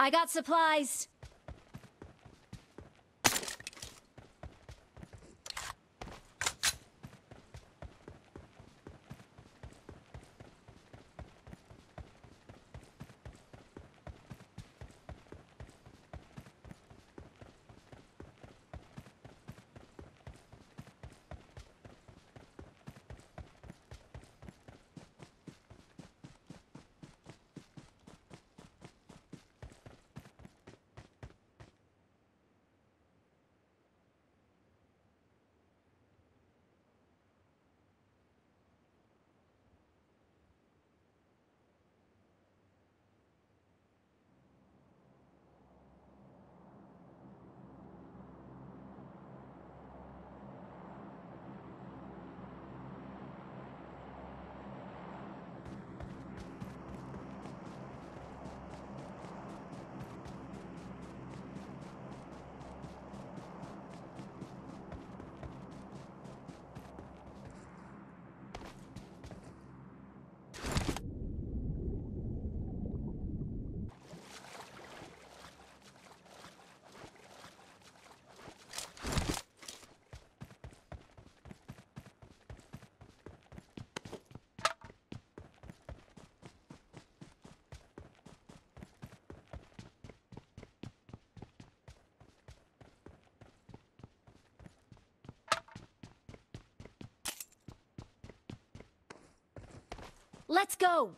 I got supplies. Let's go!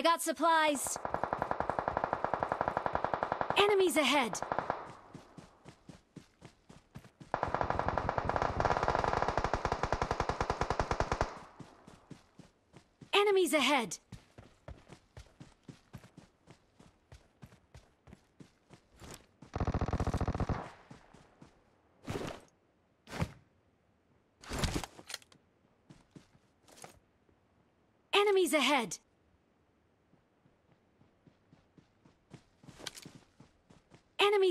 I got supplies. Enemies ahead. Enemies ahead. Enemies ahead.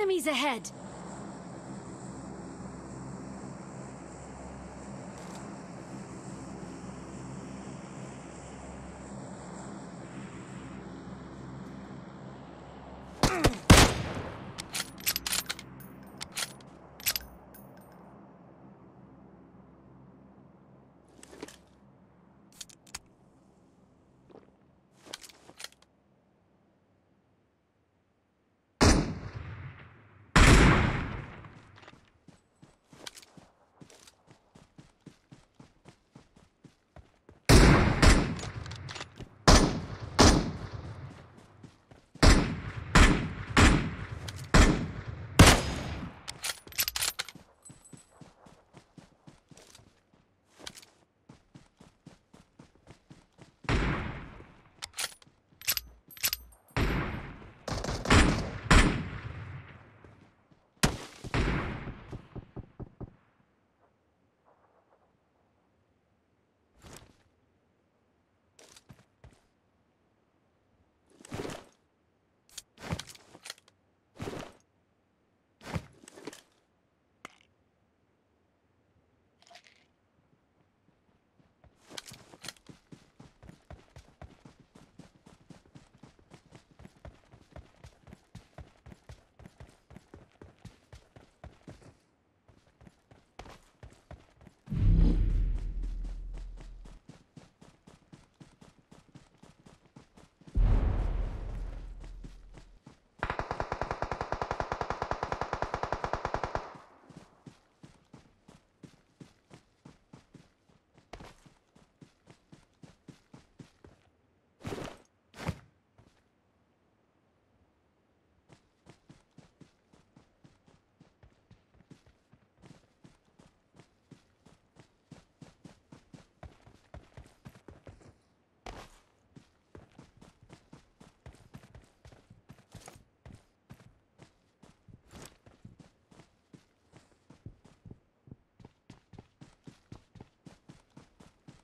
Enemies ahead.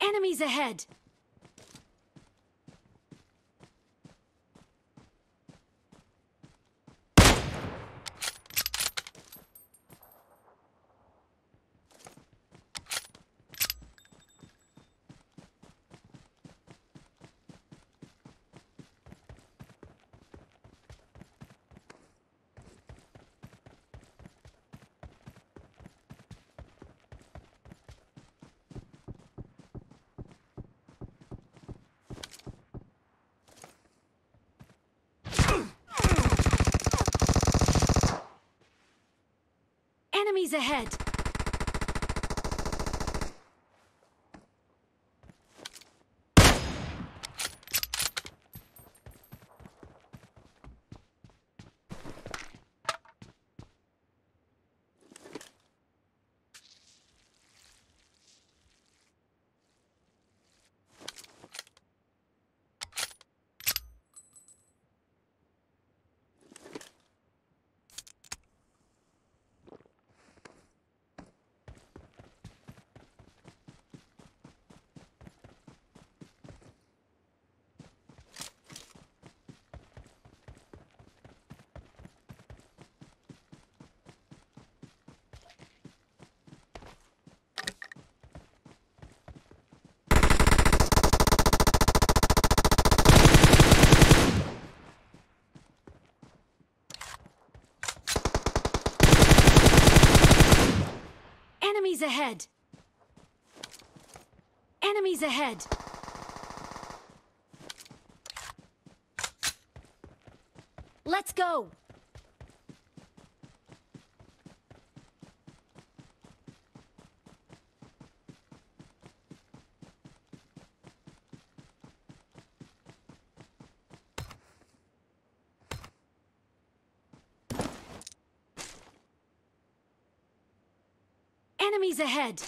Enemies ahead! Enemies ahead! Enemies ahead! Enemies ahead! Let's go! Enemies ahead!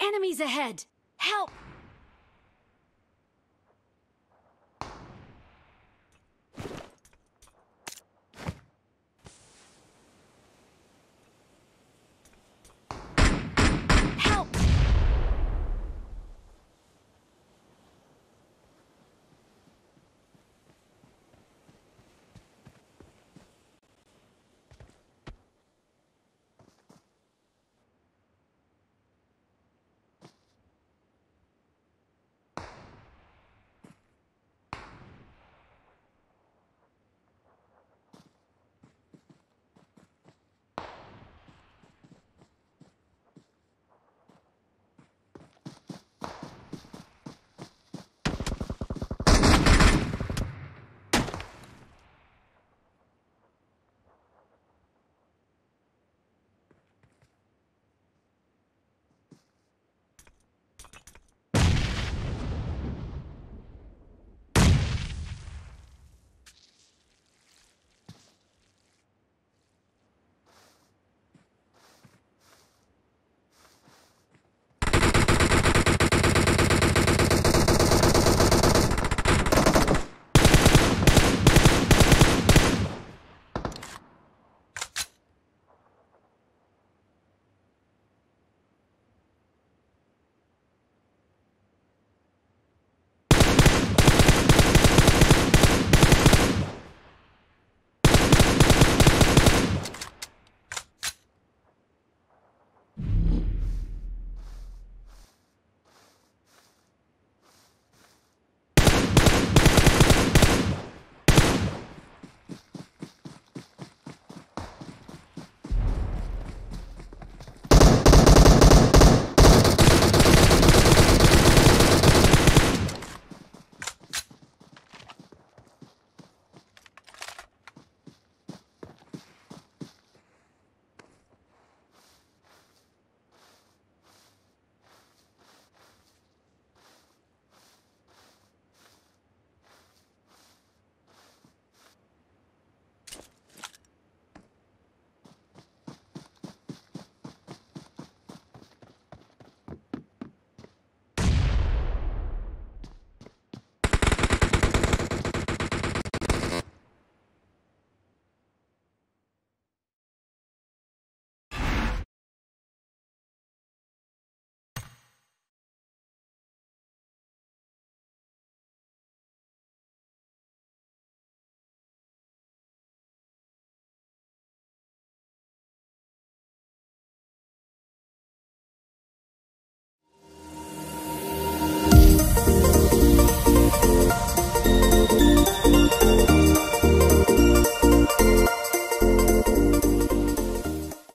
Enemies ahead! Help! Help!